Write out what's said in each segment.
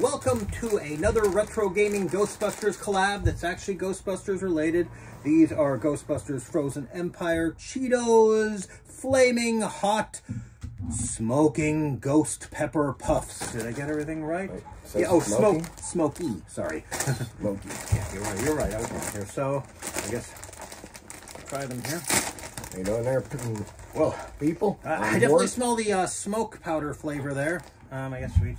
Welcome to another Retro Gaming Ghostbusters collab that's actually Ghostbusters related. These are Ghostbusters Frozen Empire Cheetos Flaming Hot Smoking Ghost Pepper Puffs. Did I get everything right? Wait, so yeah, oh, smoky? smoke, smoky, sorry. Smoky. yeah, you're right, you're right. I was wrong here. So, I guess, try them here. You doing there, well, people? Uh, I definitely board? smell the uh, smoke powder flavor there. Um, I guess we.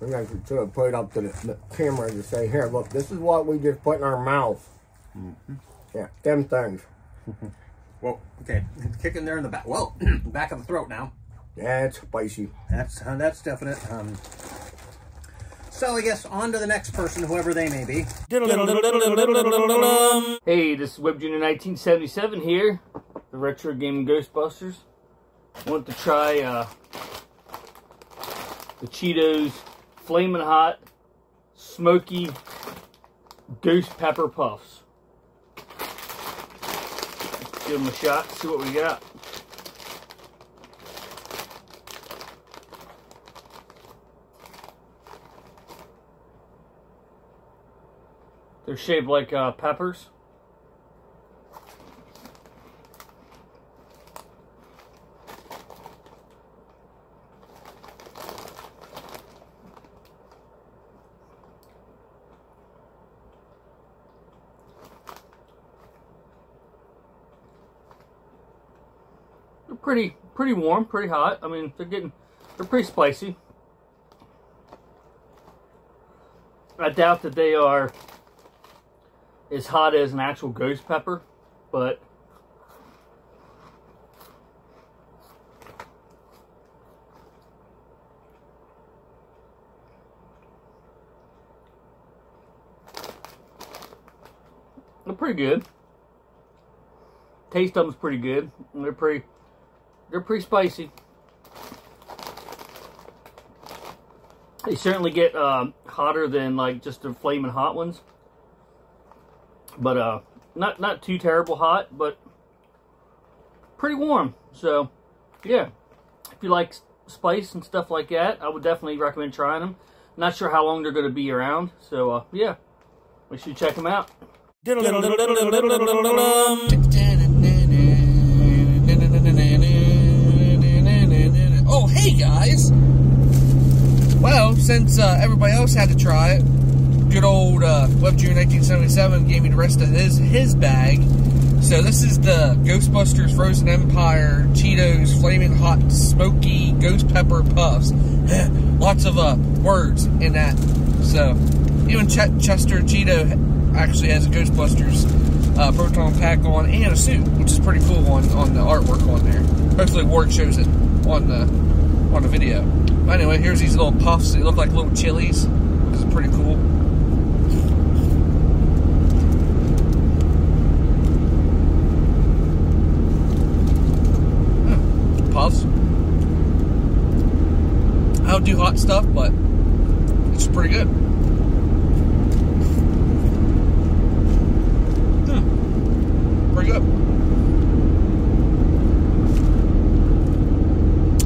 We're going to sort of put it up to the, the camera to say, here, look, this is what we just put in our mouth. Mm-hmm. Yeah, them things. Whoa, okay, it's kicking there in the back. Well, back of the throat now. Yeah, it's spicy. That's uh, that's definite. Um, so I guess on to the next person, whoever they may be. Hey, this is Web Junior 1977 here, the Retro Game Ghostbusters. Want to try uh, the Cheetos Flamin' Hot Smoky Ghost Pepper Puffs. Let's give them a shot, see what we got. They're shaped like uh, peppers. Pretty, pretty warm, pretty hot. I mean, they're getting, they're pretty spicy. I doubt that they are as hot as an actual ghost pepper, but they're pretty good. Taste of them's pretty good. They're pretty, they're pretty spicy. They certainly get um, hotter than like just the flaming hot ones. But uh not not too terrible hot but pretty warm. So yeah. If you like spice and stuff like that i would definitely recommend trying them. Not sure how long they're going to be around so uh yeah. Make sure you check them out hey guys! Well, since uh, everybody else had to try it, good old uh, Web June 1977 gave me the rest of his his bag. So this is the Ghostbusters Frozen Empire Cheetos Flaming Hot Smoky Ghost Pepper Puffs. Lots of uh, words in that. So even Ch- Chester Cheeto actually has a Ghostbusters uh, proton pack on and a suit, which is pretty cool on on the artwork on there. Hopefully, Warg shows it on the on the video. But anyway, here's these little puffs. They look like little chilies, which is pretty cool. Hmm, Puffs. I don't do hot stuff, but it's pretty good. Hmm. Pretty good.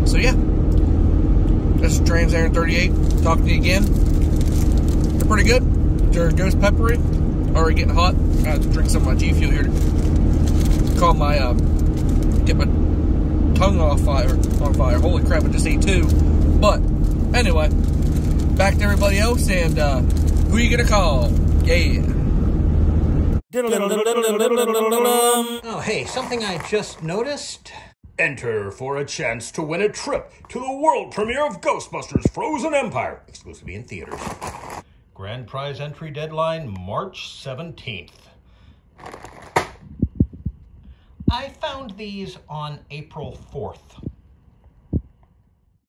So yeah, is Aaron 38 talking to you again. They're pretty good. They're ghost peppery. Already getting hot. I have to drink some of my G Fuel here to calm my uh, get my tongue off fire on fire. Holy crap! I just ate two. But anyway, back to everybody else, and uh, who are you gonna call? Yeah. Oh, hey, something I just noticed. Enter for a chance to win a trip to the world premiere of Ghostbusters Frozen Empire, exclusively in theaters. Grand prize entry deadline March 17th. I found these on April 4th.